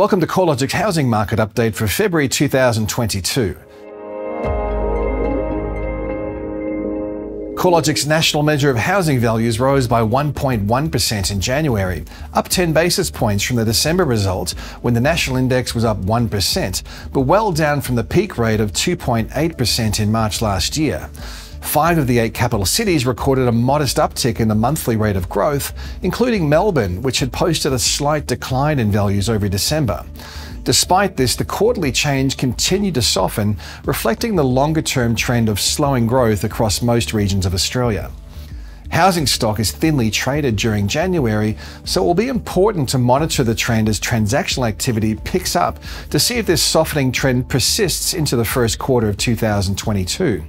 Welcome to CoreLogic's housing market update for February 2022. CoreLogic's national measure of housing values rose by 1.1% in January, up 10 basis points from the December result when the national index was up 1%, but well down from the peak rate of 2.8% in March last year. Five of the eight capital cities recorded a modest uptick in the monthly rate of growth, including Melbourne, which had posted a slight decline in values over December. Despite this, the quarterly change continued to soften, reflecting the longer term trend of slowing growth across most regions of Australia. Housing stock is thinly traded during January, so it will be important to monitor the trend as transactional activity picks up to see if this softening trend persists into the first quarter of 2022.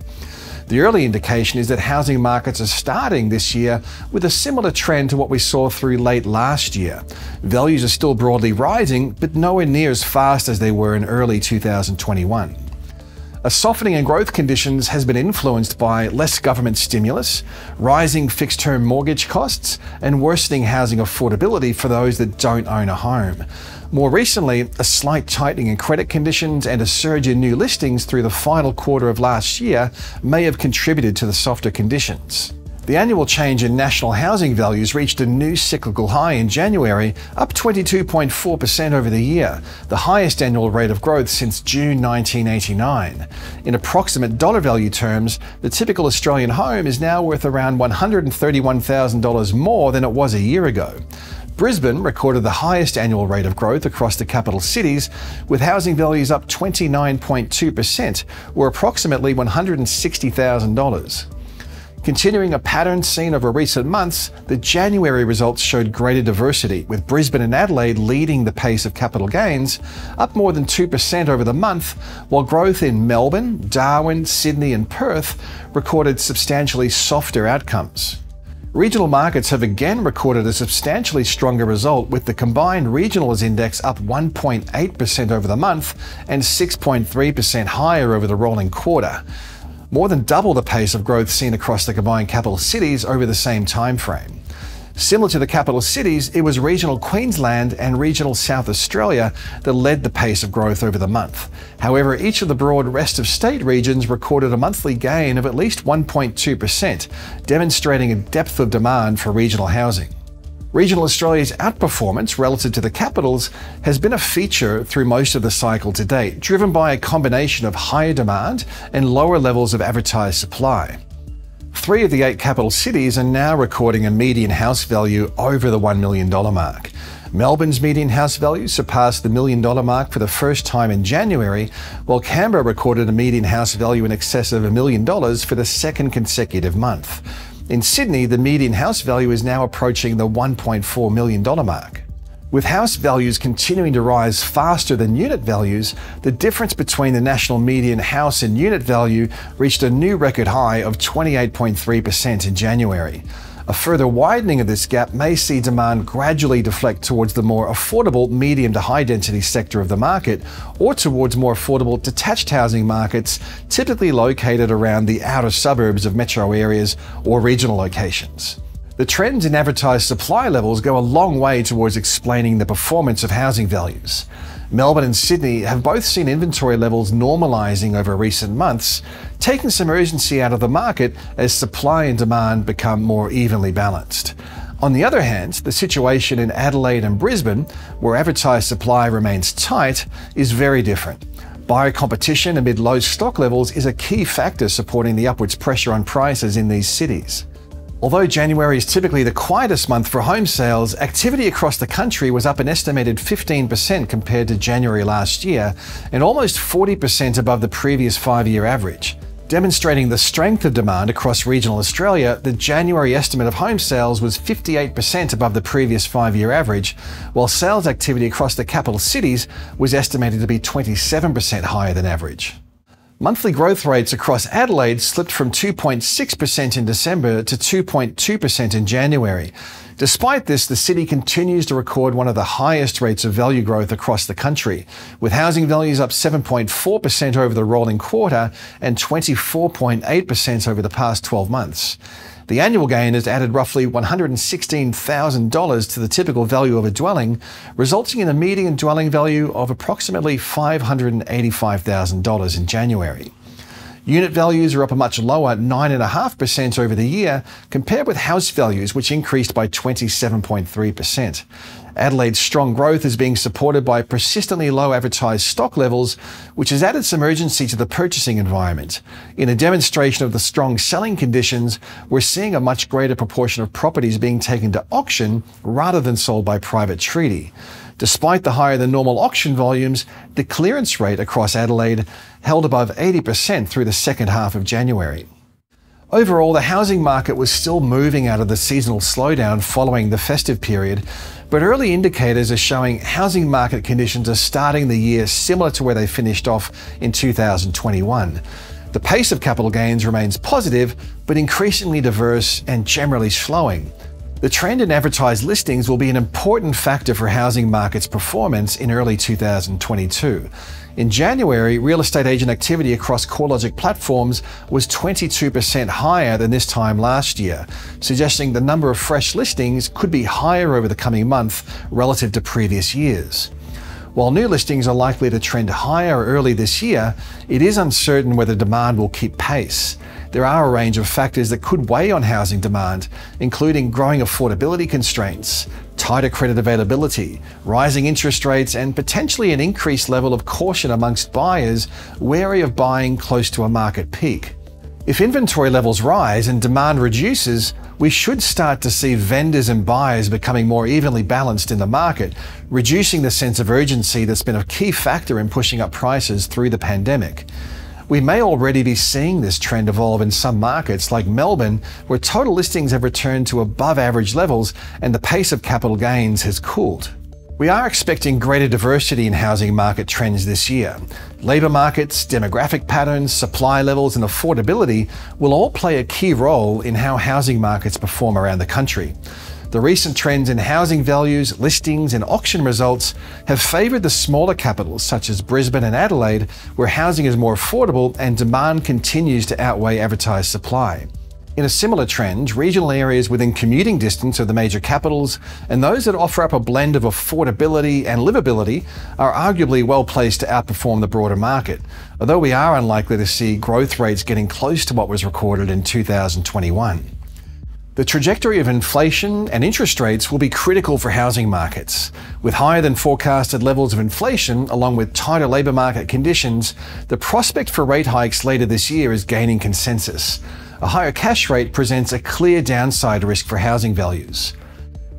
The early indication is that housing markets are starting this year with a similar trend to what we saw through late last year. Values are still broadly rising, but nowhere near as fast as they were in early 2021. A softening in growth conditions has been influenced by less government stimulus, rising fixed term mortgage costs, and worsening housing affordability for those that don't own a home. More recently, a slight tightening in credit conditions and a surge in new listings through the final quarter of last year may have contributed to the softer conditions. The annual change in national housing values reached a new cyclical high in January, up 22.4% over the year, the highest annual rate of growth since June 1989. In approximate dollar value terms, the typical Australian home is now worth around $131,000 more than it was a year ago. Brisbane recorded the highest annual rate of growth across the capital cities, with housing values up 29.2%, or approximately $160,000. Continuing a pattern seen over recent months, the January results showed greater diversity, with Brisbane and Adelaide leading the pace of capital gains, up more than 2% over the month, while growth in Melbourne, Darwin, Sydney, and Perth recorded substantially softer outcomes. Regional markets have again recorded a substantially stronger result, with the combined regionals index up 1.8% over the month and 6.3% higher over the rolling quarter more than double the pace of growth seen across the combined capital cities over the same time frame. Similar to the capital cities, it was regional Queensland and regional South Australia that led the pace of growth over the month. However, each of the broad rest of state regions recorded a monthly gain of at least 1.2%, demonstrating a depth of demand for regional housing. Regional Australia's outperformance relative to the capitals has been a feature through most of the cycle to date, driven by a combination of higher demand and lower levels of advertised supply. Three of the eight capital cities are now recording a median house value over the $1 million mark. Melbourne's median house value surpassed the million dollar mark for the first time in January, while Canberra recorded a median house value in excess of a million dollars for the second consecutive month. In Sydney, the median house value is now approaching the $1.4 million mark. With house values continuing to rise faster than unit values, the difference between the national median house and unit value reached a new record high of 28.3% in January. A further widening of this gap may see demand gradually deflect towards the more affordable medium to high density sector of the market or towards more affordable detached housing markets typically located around the outer suburbs of metro areas or regional locations. The trends in advertised supply levels go a long way towards explaining the performance of housing values. Melbourne and Sydney have both seen inventory levels normalising over recent months, taking some urgency out of the market as supply and demand become more evenly balanced. On the other hand, the situation in Adelaide and Brisbane, where advertised supply remains tight, is very different. Buyer competition amid low stock levels is a key factor supporting the upwards pressure on prices in these cities. Although January is typically the quietest month for home sales, activity across the country was up an estimated 15% compared to January last year and almost 40% above the previous five year average. Demonstrating the strength of demand across regional Australia, the January estimate of home sales was 58% above the previous five year average, while sales activity across the capital cities was estimated to be 27% higher than average. Monthly growth rates across Adelaide slipped from 2.6% in December to 2.2% in January. Despite this, the city continues to record one of the highest rates of value growth across the country, with housing values up 7.4% over the rolling quarter and 24.8% over the past 12 months. The annual gain has added roughly $116,000 to the typical value of a dwelling, resulting in a median dwelling value of approximately $585,000 in January. Unit values are up a much lower 9.5% over the year, compared with house values, which increased by 27.3%. Adelaide's strong growth is being supported by persistently low advertised stock levels, which has added some urgency to the purchasing environment. In a demonstration of the strong selling conditions, we're seeing a much greater proportion of properties being taken to auction rather than sold by private treaty. Despite the higher than normal auction volumes, the clearance rate across Adelaide held above 80% through the second half of January. Overall, the housing market was still moving out of the seasonal slowdown following the festive period, but early indicators are showing housing market conditions are starting the year similar to where they finished off in 2021. The pace of capital gains remains positive, but increasingly diverse and generally slowing. The trend in advertised listings will be an important factor for housing markets performance in early 2022. In January, real estate agent activity across CoreLogic platforms was 22% higher than this time last year, suggesting the number of fresh listings could be higher over the coming month relative to previous years. While new listings are likely to trend higher early this year, it is uncertain whether demand will keep pace. There are a range of factors that could weigh on housing demand, including growing affordability constraints, tighter credit availability, rising interest rates, and potentially an increased level of caution amongst buyers wary of buying close to a market peak. If inventory levels rise and demand reduces, we should start to see vendors and buyers becoming more evenly balanced in the market, reducing the sense of urgency that's been a key factor in pushing up prices through the pandemic. We may already be seeing this trend evolve in some markets like Melbourne, where total listings have returned to above average levels and the pace of capital gains has cooled. We are expecting greater diversity in housing market trends this year. Labour markets, demographic patterns, supply levels, and affordability will all play a key role in how housing markets perform around the country. The recent trends in housing values, listings, and auction results have favoured the smaller capitals such as Brisbane and Adelaide, where housing is more affordable and demand continues to outweigh advertised supply. In a similar trend, regional areas within commuting distance of the major capitals and those that offer up a blend of affordability and livability are arguably well placed to outperform the broader market, although we are unlikely to see growth rates getting close to what was recorded in 2021. The trajectory of inflation and interest rates will be critical for housing markets. With higher than forecasted levels of inflation, along with tighter labour market conditions, the prospect for rate hikes later this year is gaining consensus a higher cash rate presents a clear downside risk for housing values.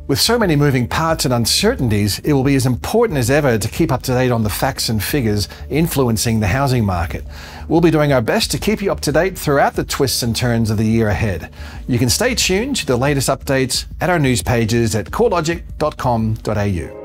With so many moving parts and uncertainties, it will be as important as ever to keep up to date on the facts and figures influencing the housing market. We'll be doing our best to keep you up to date throughout the twists and turns of the year ahead. You can stay tuned to the latest updates at our news pages at corelogic.com.au.